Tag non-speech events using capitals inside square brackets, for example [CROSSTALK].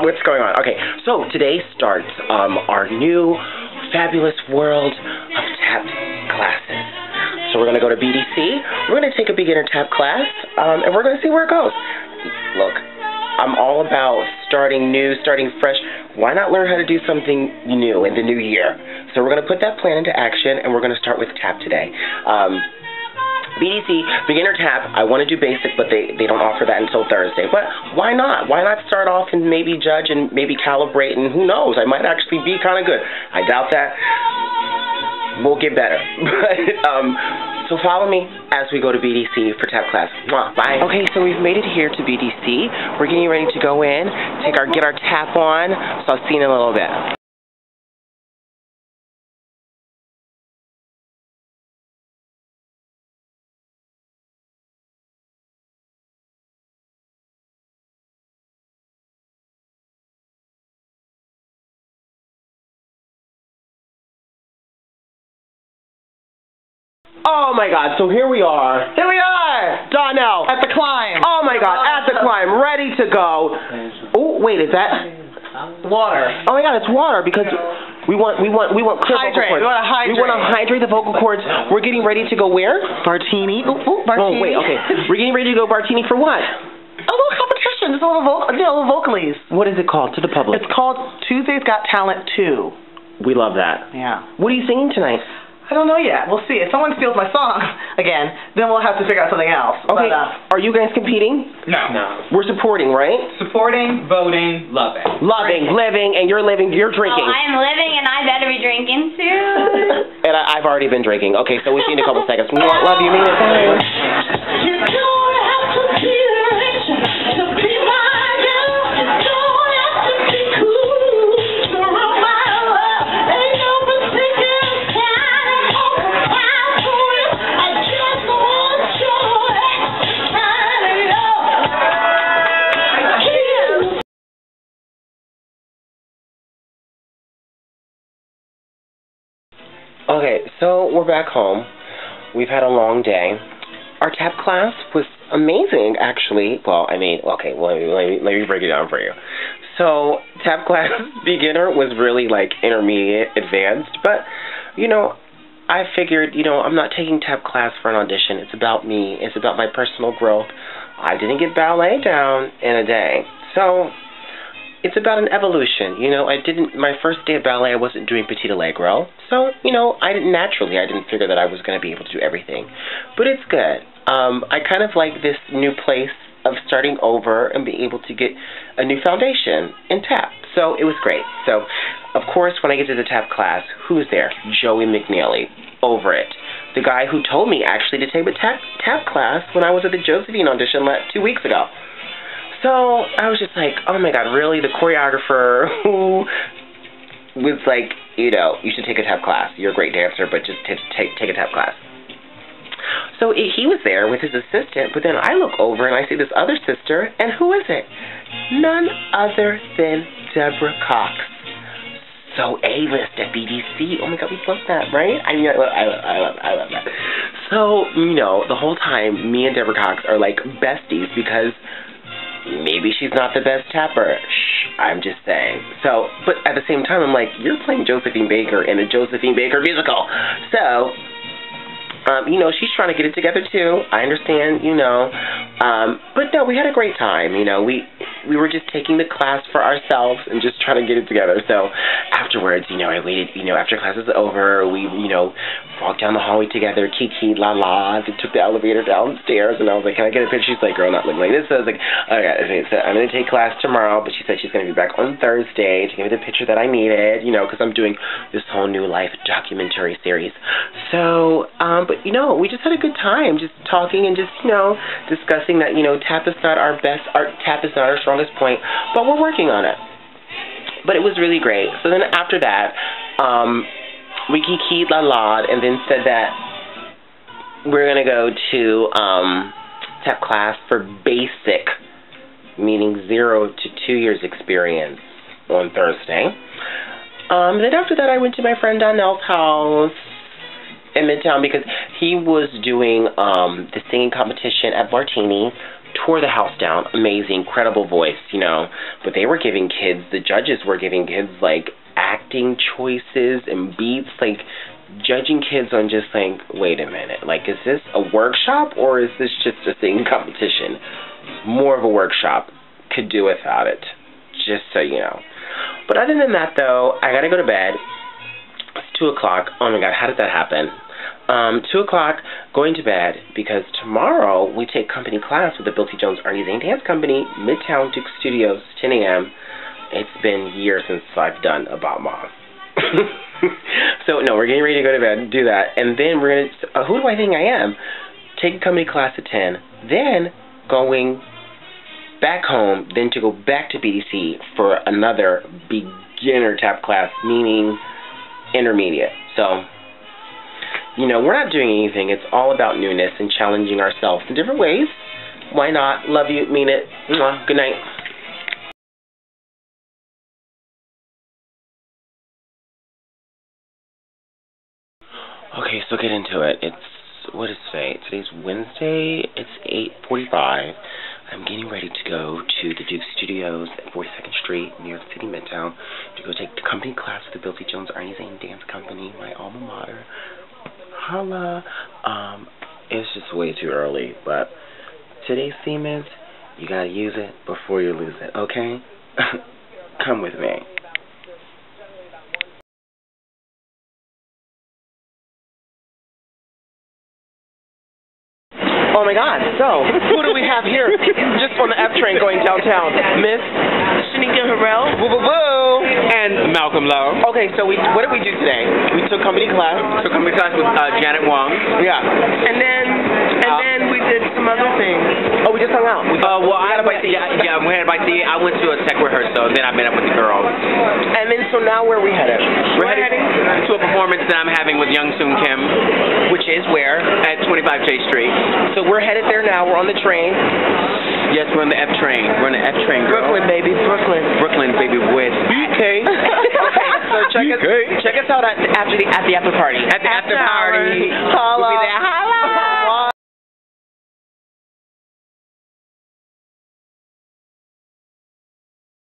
Uh, what's going on? Okay, so today starts um, our new fabulous world of tap classes. So we're going to go to BDC. We're going to take a beginner tap class, um, and we're going to see where it goes. Look, I'm all about starting new, starting fresh. Why not learn how to do something new in the new year? So we're going to put that plan into action, and we're going to start with tap today. Um, BDC, beginner tap, I want to do basic, but they, they don't offer that until Thursday. But why not? Why not start off and maybe judge and maybe calibrate, and who knows, I might actually be kind of good. I doubt that. We'll get better. [LAUGHS] but, um, so follow me as we go to BDC for tap class. Bye. Okay, so we've made it here to BDC. We're getting ready to go in, take our get our tap on. So I'll see you in a little bit. Oh my god, so here we are. Here we are! Donnell. At the climb. Oh my god, at the climb, ready to go. Oh, wait, is that water? Oh my god, it's water because we want we want we want clear hydrate. vocal cords. We want to hydrate. We want to hydrate the vocal cords. We're getting ready to go where? Bartini. Ooh, ooh, Oh wait, okay. We're getting ready to go Bartini for what? A little competition. Just a little vocal, you know, vocalies. What is it called to the public? It's called Tuesday's Got Talent 2. We love that. Yeah. What are you singing tonight? I don't know yet. We'll see. If someone steals my song [LAUGHS] again, then we'll have to figure out something else. Okay. But, uh, are you guys competing? No. No. We're supporting, right? Supporting, voting, loving. Loving, living, and you're living, you're drinking. Oh, I'm living and I better be drinking too. [LAUGHS] and I, I've already been drinking. Okay, so we'll see you in a couple [LAUGHS] seconds. Mwah, Love you, mean it. Okay, so we're back home. We've had a long day. Our tap class was amazing, actually. Well, I mean, okay, well, let me, let me, break it down for you. So, tap [LAUGHS] class beginner was really like intermediate, advanced, but, you know, I figured, you know, I'm not taking tap class for an audition. It's about me, it's about my personal growth. I didn't get ballet down in a day. So, it's about an evolution. You know, I didn't my first day of ballet I wasn't doing petit allegro. So, you know, I didn't naturally I didn't figure that I was going to be able to do everything. But it's good. Um I kind of like this new place of starting over and being able to get a new foundation in tap. So, it was great. So, of course, when I get to the tap class, who's there? Joey McKneely over it. The guy who told me actually to take a tap tap class when I was at the Josephine audition 2 weeks ago. So I was just like, oh my god, really? The choreographer who was like, you know, you should take a tap class. You're a great dancer, but just t- take take a tap class. So it, he was there with his assistant, but then I look over and I see this other sister, and who is it? None other than Deborah Cox. So A-list at BDC. Oh my God, we love that, right? I mean, I love, I love, I love, I love that. So you know, the whole time, me and Deborah Cox are like besties because maybe she's not the best tapper. Shh, I'm just saying. So, but at the same time, I'm like, you're playing Josephine Baker in a Josephine Baker musical. So, um, you know, she's trying to get it together too. I understand, you know. Um, but no, we had a great time. You know, we we were just taking the class for ourselves and just trying to get it together. So afterwards, you know, I waited. You know, after class was over, we you know walked down the hallway together, kiki la la. They took the elevator downstairs, and I was like, "Can I get a picture?" She's like, "Girl, not looking like this." So I was like, "Okay, okay so I'm gonna take class tomorrow," but she said she's gonna be back on Thursday to give me the picture that I needed. You know, because I'm doing this whole new life documentary series. So, um, but you know, we just had a good time, just talking and just you know discussing that you know tap is not our best, art, tap is not our strongest point, but we're working on it. But it was really great. So then after that, um, we kikied la la, and then said that we're gonna go to um, tap class for basic, meaning zero to two years experience on Thursday. Um, then after that, I went to my friend Donnell's house in Midtown because he was doing um, the singing competition at Martini tore the house down. Amazing, incredible voice, you know. But they were giving kids, the judges were giving kids like acting choices and beats, like judging kids on just like, wait a minute, like is this a workshop or is this just a singing competition? More of a workshop. Could do without it. Just so you know. But other than that though, I gotta go to bed. It's two o'clock. Oh my god, how did that happen? Um, two o'clock, going to bed because tomorrow we take company class with the Bill T. Jones Arnie Zane Dance Company, Midtown Duke Studios, 10 a.m. It's been years since I've done a Mom. [LAUGHS] so no, we're getting ready to go to bed, do that, and then we're gonna. Uh, who do I think I am? Take company class at 10, then going back home, then to go back to BDC for another beginner tap class, meaning intermediate. So you know, we're not doing anything. It's all about newness and challenging ourselves in different ways. Why not? Love you. Mean it. Mwah. Good night. Okay, so get into it. It's what is today? Today's Wednesday. It's 8:45. I'm getting ready to go to the Duke Studios at 42nd Street, New York City, Midtown, to go take the company class with the Bill T. Jones Arnie Zane Dance Company, my alma mater holla. Um, it's just way too early, but today's theme is you gotta use it before you lose it, okay? [LAUGHS] Come with me. Oh my god, so, who do we have here just on the F train going downtown? Miss Shanika Harrell, woo woo woo, And Malcolm Lowe. Okay, so we what did we do today? We took company class. Took company class with uh, Janet Wong. Yeah. And then and Uh, then we did some other things. Oh, we just hung out. We Uh, well, we I had a bite to yeah, yeah, we had a bite to eat. I went to a tech rehearsal, then I met up with the girls. And then so now where are we headed? We're heading to a performance that I'm having with Young Soon Kim, which is where? at 25 Jay Street. So we're headed there now. We're on the train. Yes, we're on the F train. We're on the F train, girl. Brooklyn, baby, Brooklyn. Brooklyn, baby, with Okay. okay. So check us BK. check us out at after the at the after party. At the after party. Holla. We'll be there. Holla.